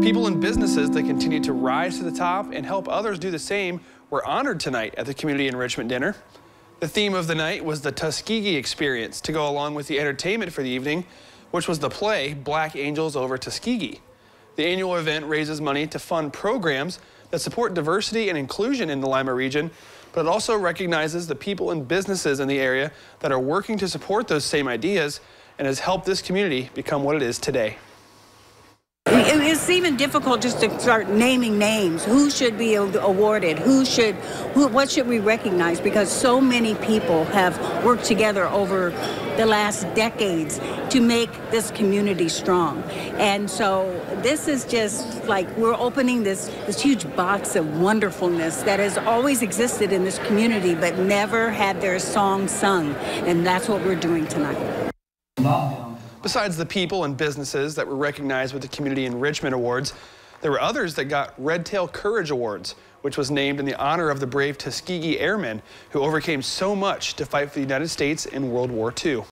People and businesses that continue to rise to the top and help others do the same were honored tonight at the Community Enrichment Dinner. The theme of the night was the Tuskegee Experience to go along with the entertainment for the evening, which was the play Black Angels Over Tuskegee. The annual event raises money to fund programs that support diversity and inclusion in the Lima region, but it also recognizes the people and businesses in the area that are working to support those same ideas and has helped this community become what it is today. It's even difficult just to start naming names. Who should be awarded? Who should, who, what should we recognize? Because so many people have worked together over the last decades to make this community strong. And so this is just like we're opening this, this huge box of wonderfulness that has always existed in this community but never had their song sung. And that's what we're doing tonight. Besides the people and businesses that were recognized with the Community Enrichment Awards, there were others that got Red Tail Courage Awards, which was named in the honor of the brave Tuskegee Airmen who overcame so much to fight for the United States in World War II.